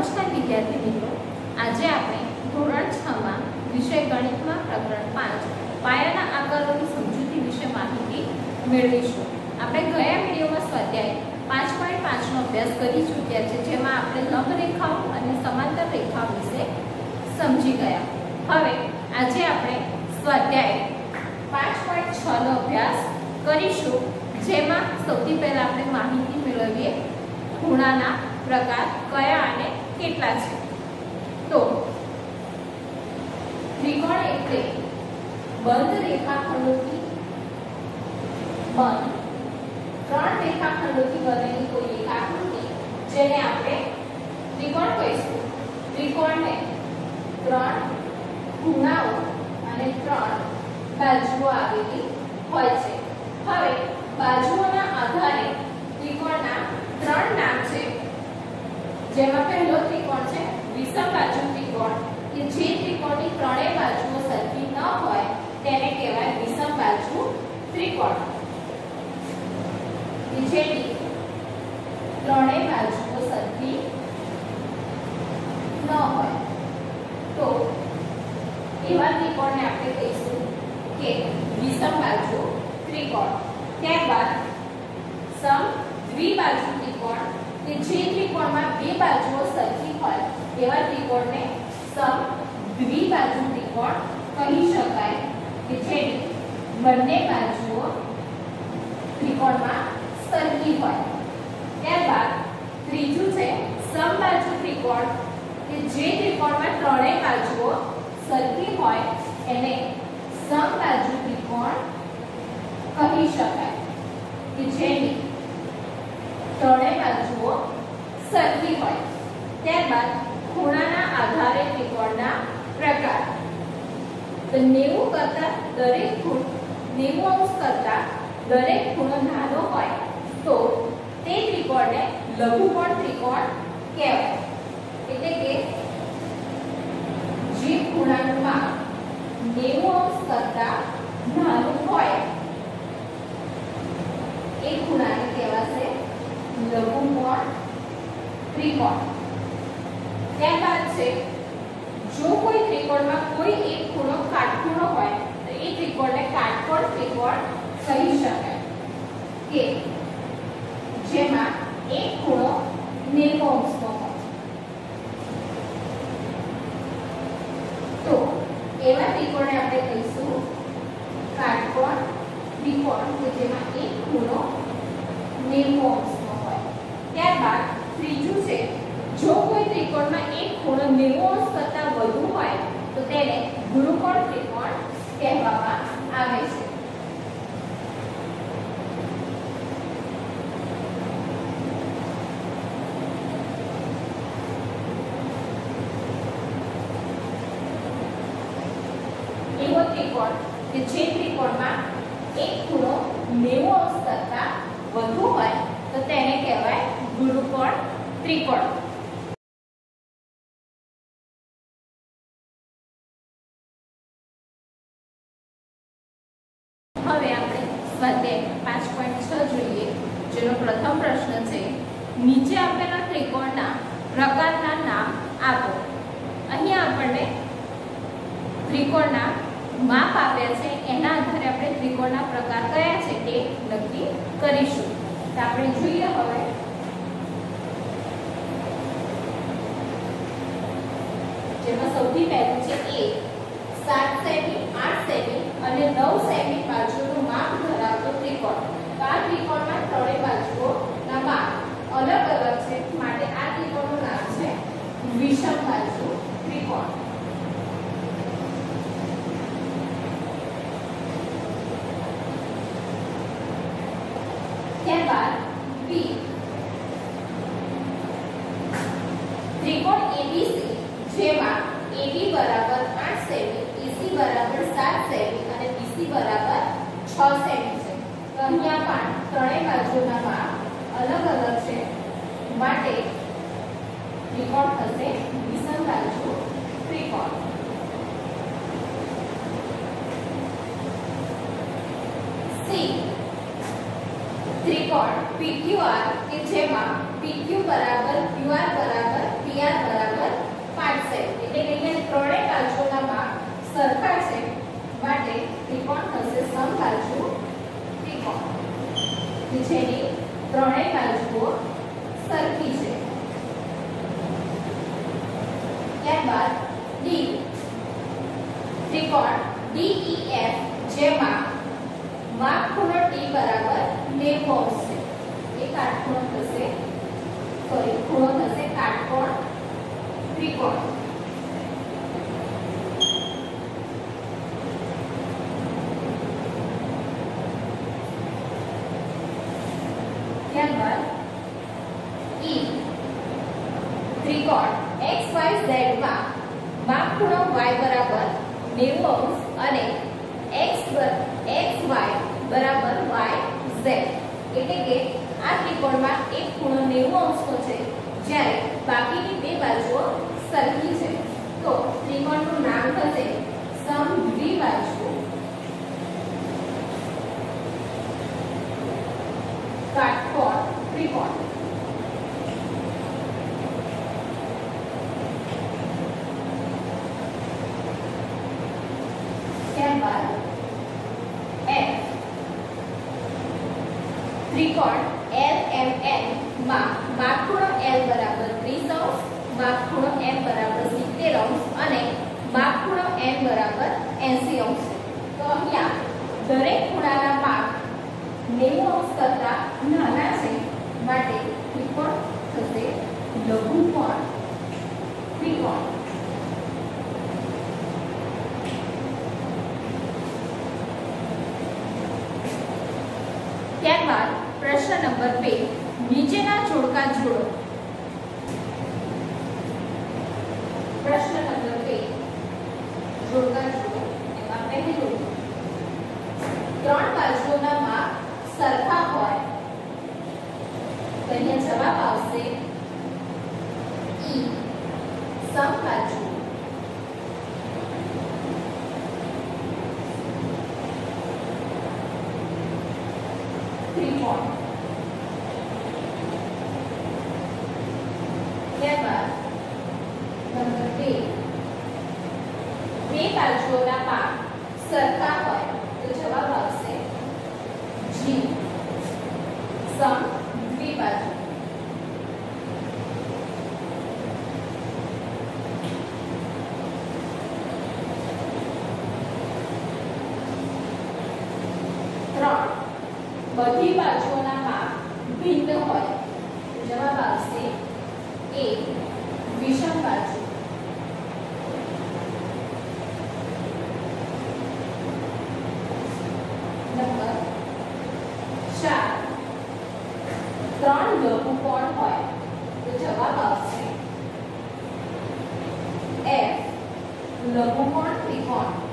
નમસ્કાર વિદ્યાર્થી મિત્રો. આજે આપણે ધોરણ છ માં વિષય ગણિતમાં પ્રકરણ પાંચ પાયાના આકારોની સમજૂતી વિશે માહિતી મેળવીશું. આપણે ગયા વિડીયોમાં સ્વાધ્યાય પાંચ પોઈન્ટ પાંચનો અભ્યાસ કરી ચૂક્યા છે, જેમાં આપણે લંબરેખાઓ અને સમાંતર રેખાઓ વિશે સમજી ગયા. હવે આજે આપણે સ્વાધ્યાય પાંચ પોઈન્ટ છનો અભ્યાસ કરીશું, જેમાં સૌથી પહેલાં આપણે માહિતી મેળવીએ ખૂણાના પ્રકાર કયા અને કેટલા છે? તો ત્રિકોણ એટલે બંધ રેખાખંડોથી બંધ. ત્રણ રેખાખંડોથી બનેલી કોઈ એક આકૃતિ જેને આપણે ત્રિકોણ કહીશું. ત્રિકોણને ત્રણ ખૂણાઓ અને ત્રણ બાજુઓ આવેલી હોય છે. હવે બાજુઓના આધારે ત્રિકોણના ત્રણ નામ છે જેમાં પહેલો ત્રિકોણ છે, વિષમ બાજુ ત્રિકોણ, કે જે ત્રિકોણની ત્રણેય બાજુઓ સરખી ન હોય, તેને કહેવાય વિષમ બાજુ ત્રિકોણ. કે જેની ત્રણેય બાજુઓ સરખી ન હોય. તો એવા ત્રિકોણને આપણે કહીશું કે વિષમ બાજુ ત્રિકોણ. ત્યારબાદ સમ દ્વિબાજુ ત્રિકોણ કે જે ત્રિકોણમાં બે બાજુઓ સરખી હોય, એવા ત્રિકોણને સમ દ્વિબાજુ ત્રિકોણ કહી શકાય કે જેની બંને બાજુઓ ત્રિકોણમાં સરખી હોય. ત્યારબાદ ત્રીજું છે સમબાજુ ત્રિકોણ, કે જે ત્રિકોણમાં ત્રણેય બાજુઓ સરખી હોય, એને સમબાજુ ત્રિકોણ કહી શકાય કે જેની ત્રણેય બાજુઓ સરખી હોય. ત્યારબાદ ખૂણાના આધારે ત્રિકોણના પ્રકાર. તો 90 કરતા દરેક ખૂણ 90 અંશ કરતા દરેક ખૂણો નાનો હોય, તો તે ત્રિકોણને લઘુકોણ ત્રિકોણ કહેવાય. એટલે કે જે ખૂણાનું માપ 90 અંશ કરતા નાનું હોય, એ ખૂણાને કહેવાશે લઘુકોણ ત્રિકોણ. ત્યારબાદ છે, જો કોઈ ત્રિકોણમાં કોઈ એક ખૂણો કાટખૂણો હોય, તો એ ત્રિકોણને કાટકોણ ત્રિકોણ કહી શકાય. કે જેમાં એક ખૂણો 90 અંશનો હોય તો એવા ત્રિકોણને આપણે કહીશું કાટકોણ ત્રિકોણ કે જેમાં એક ખૂણો 90 અંશનો હોય ત્યારબાદ ત્રીજું છે જો કોઈ ત્રિકોણમાં એક ખૂણો 90 અંશ કરતાં વધુ હોય તો તેને ગુરુકોણ ત્રિકોણ કહેવામાં આવે છે એવો ત્રિકોણ કે જે ત્રિકોણમાં એક ખૂણો 90 અંશ કરતાં વધુ હોય તો તેને કહેવાય ગુરુકોણ ત્રિકોણ હવે આપણે સ્વાધ્યાય પાંચ પોઈન્ટ છ જોઈએ, જેનો પ્રથમ પ્રશ્ન છે, નીચે આપેલા ત્રિકોણના પ્રકારના નામ આપો. અહીંયા આપણને ત્રિકોણના માપ આપ્યા છે, એના આધારે આપણે ત્રિકોણના પ્રકાર કયા છે તે નક્કી કરીશું. તો આપણે જોઈએ હવે જેમાં સૌથી પહેલું છે એ 7 સેમી 8 સેમી અને 9 સેમી ત્રિકોણ. PQR કે જેમાં PQ બરાબર QR બરાબર PR બરાબર 5 એટલે કે અહીંયા ત્રણેય બાજુના ભાગ સરખા છે માટે ત્રિકોણ થશે સમબાજુ ત્રિકોણ. કે જેની ત્રણેય બાજુઓ સરખી છે. ત્યારબાદ D ત્રિકોણ. DEF જેમાં માપ ખૂણો T બરાબર 90 અંશ છે એ કાટખૂણો થશે સોરી ખૂણો થશે કાટકોણ ત્રિકોણ ત્યારબાદ E. ત્રિકોણ XYZ માં માપ ખૂણો y બરાબર 90 અંશ અને x xy બરાબર yz એટલે કે આ ત્રિકોણમાં એક ખૂણો 90 અંશનો છે, જ્યારે બાકીની બે બાજુઓ સરખી છે. તો ત્રિકોણનું નામ થશે સમદ્વિબાજુ કાટકોણ ત્રિકોણ. ત્યારબાદ ત્રિકોણ LMN માં માપખૂણો L બરાબર 30 અંશ માપખૂણો M બરાબર 70 અંશ અને માપખૂણો N બરાબર 80 અંશ. તો અહીંયા દરેક ખૂણાના માપ 90 અંશ કરતા નાના છે માટે ત્રિકોણ થશે લઘુકોણ. ત્રિકોણ ત્યારબાદ પ્રશ્ન નંબર બે નીચેના જોડકા જોડો પ્રશ્ન નંબર બે જોડકા જોડો એમાં પહેલું ત્રણ બાજુઓના માપ સરખા હોય તો અહીંયા જવાબ આવશે ઈ સમબાજુ ત્રિકોણ ત્યારબાદ નંબર બે બે બાજુઓના માપ સરખા હોય તો જવાબ આવશે જી સમ દ્વિબાજુ ત્રણ બધી બાજુઓના માપ ભિન્ન હોય તો જવાબ આવશે એ વિષમ બાજુ નંબર ચાર ત્રણ લઘુકોણ હોય તો જવાબ આવશે એફ લઘુકોણ ત્રિકોણ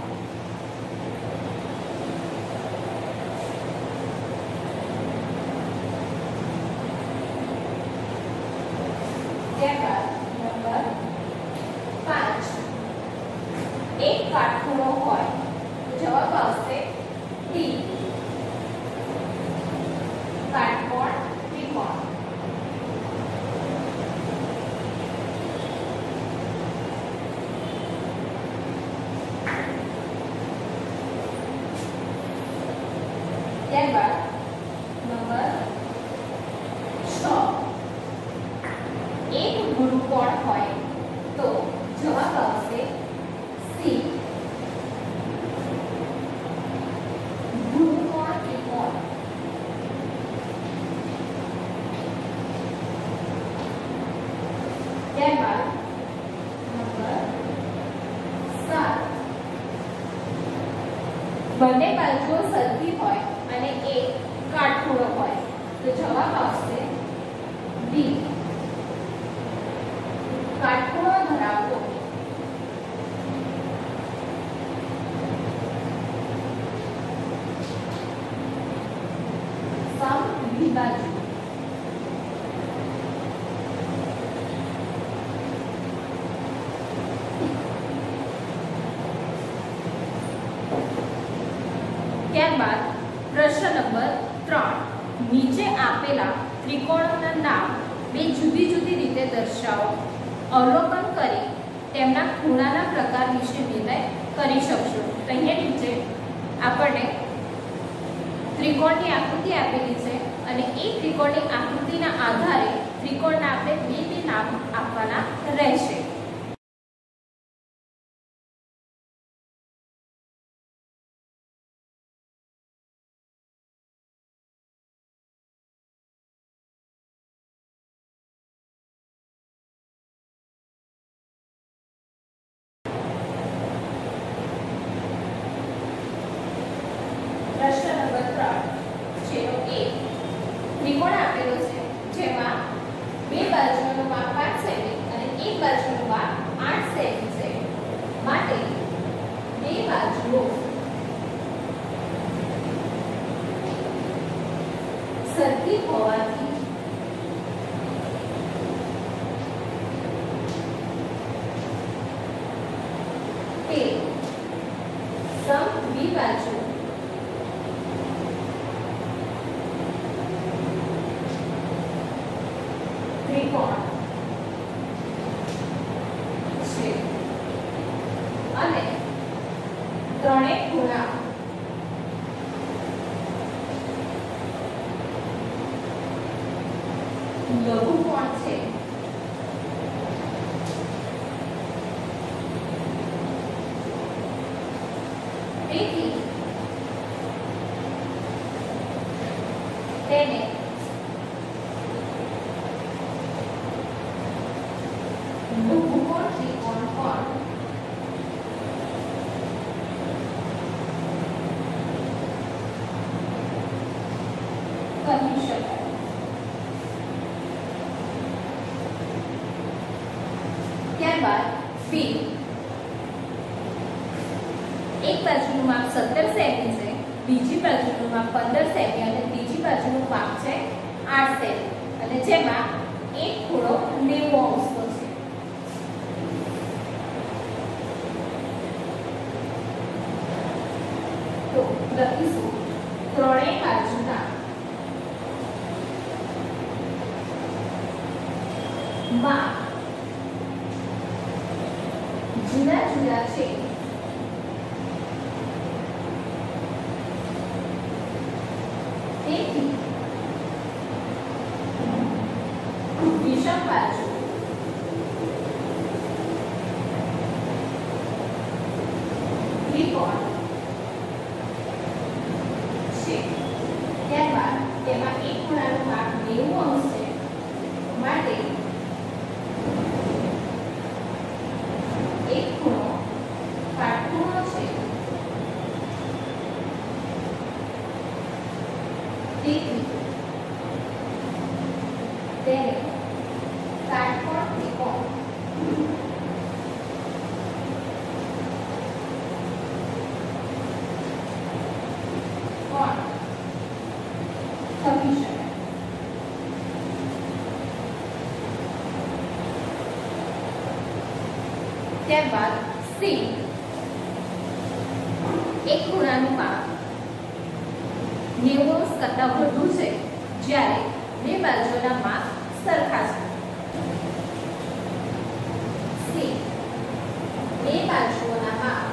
ત્યારબાદ નંબર પાંચ એક કાટખૂણો હોય. જવાબ આવશે ડી કાટકોણ ત્રિકોણ ત્યારબાદ નંબર છ એક ગુરુકોણ હોય તો જવાબ આવશે સી ગુરુકોણ ત્રિકોણ સાત બંને બાજુઓ સરખી હોય અને એક કાટખૂણો હોય. તો જવાબ આવશે બી કાટખૂણો ધરાવતો સમદ્વિબાજુ ત્યારબાદ પ્રશ્ન નંબર ત્રણ નીચે આપેલા ત્રિકોણોના નામ બે જુદી જુદી રીતે દર્શાવો, અવલોકન કરી તેમના ખૂણાના પ્રકાર વિશે નિર્ણય કરી શકશો. તો અહીંયા નીચે આપણને ત્રિકોણની આકૃતિ આપેલી છે અને એ ત્રિકોણની આકૃતિના આધારે ત્રિકોણના આપણે બે બે નામ આપવાના રહેશે પ્રશ્ન નંબર ત્રણ જેનો એક ત્રિકોણ આપેલો છે, જેમાં બે બાજુનો માપ પાંચ સેમી અને એક બાજુનો માપ આઠ સેમી છે. માટે બે બાજુઓ સરખી હોવાથી તે સમ બાજુ ત્રિકોણ છે અને ત્રણેય ખૂણા લઘુકોણ છે તેથી તેને લઘુકોણ ત્રિકોણ પણ કહી શકાય ત્યારબાદ બી એક બાજુનું માપ સત્તર સેમી છે બીજી બાજુનું માપ પંદર સેમી અને ત્રીજી બાજુનું માપ છે આઠ સેમી. અને જેમાં એક ખૂણો નેવું અંશનો છે તો લખીશું ત્રણેય બાજુના માપ જુદા જુદા છે તેથી વિષમ બાજુ ત્રિકોણ છે ત્યારબાદ તેમાં એક ખૂણાનું માપ 90 અંશ છે માટે એક ખૂણો કાટખૂણો છે તેથી તેને કાટકોણ ત્રિકોણ કોણ કહી શકાય ત્યારબાદ એક ખૂણાનું માપ નેવું અંશ કરતાં વધુ છે, જ્યારે બે બાજુના માપ સરખા છે. સી. બે બાજુઓના માપ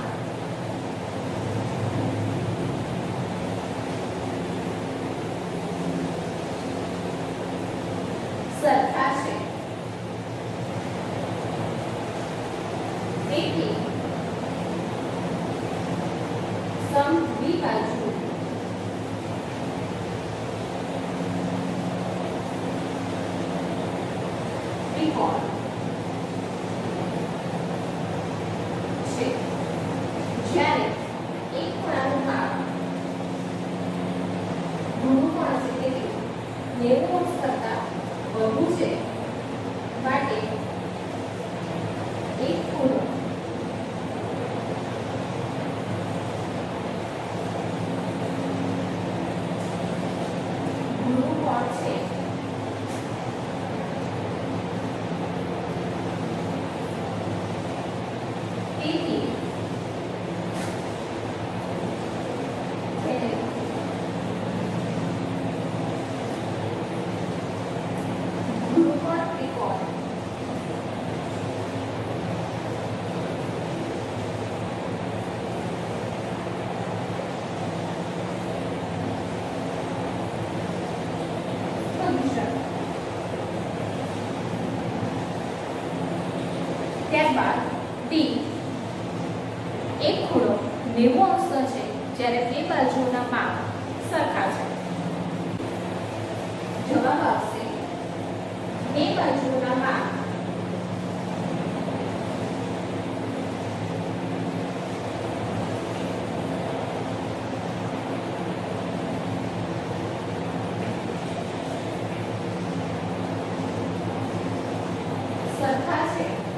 blessing.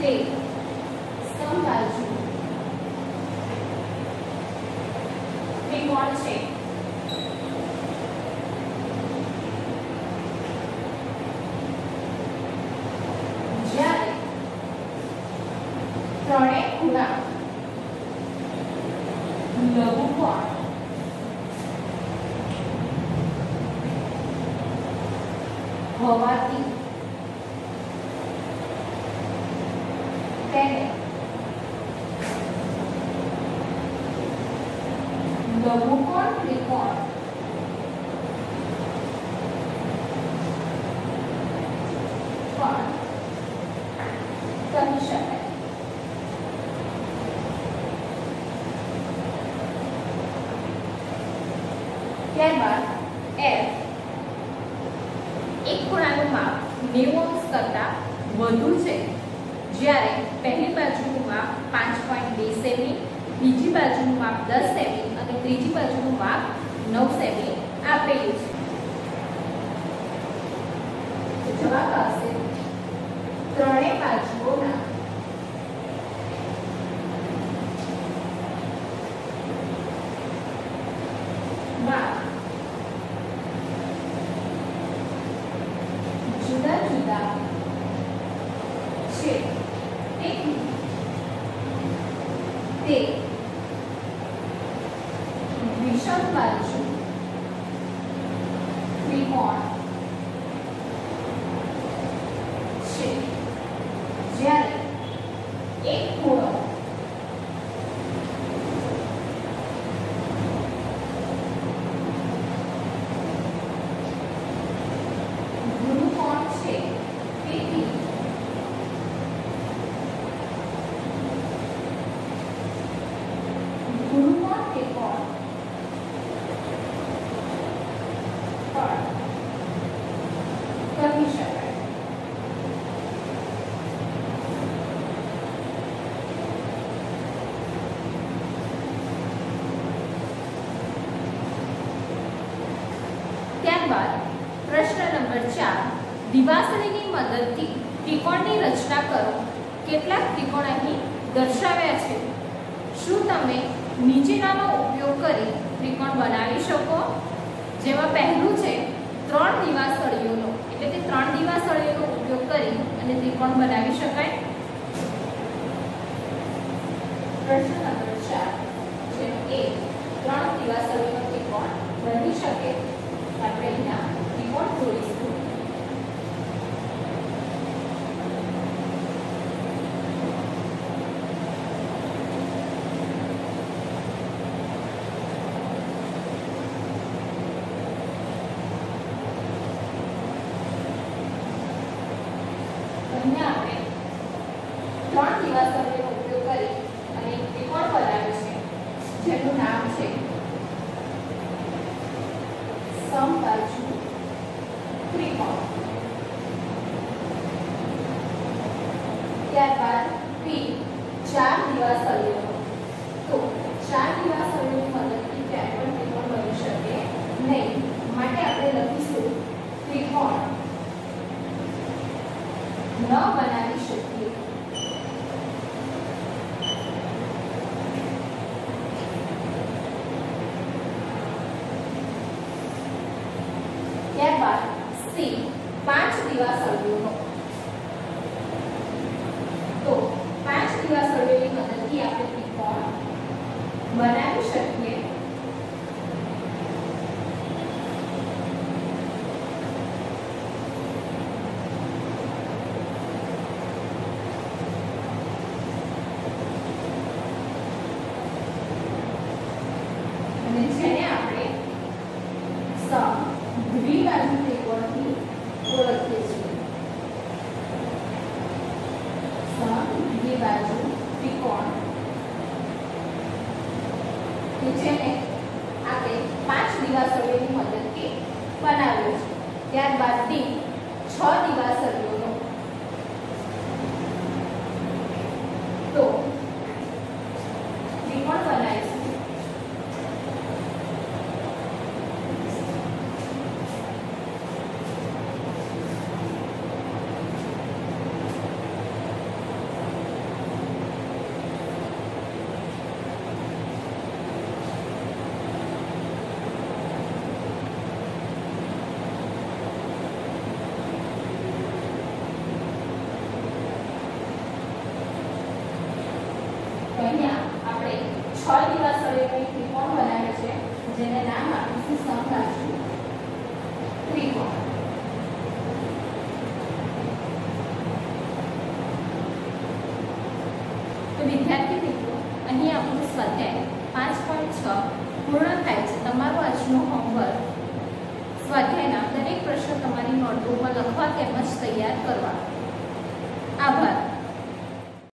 તે સમબાજુ ત્રિકોણ છે? પણ કહી શકાય ત્યારબાદ એફ એક ખૂણાનું માપ નેવું અંશ કરતાં વધુ છે. જ્યારે પહેલી બાજુનું માપ પાંચ પોઈન્ટ બે સેમી બીજી બાજુનું માપ દસ સેમી અને ત્રીજી બાજુનું માપ નવ સેમી આપેલું છે. 整体的去，对，女生们。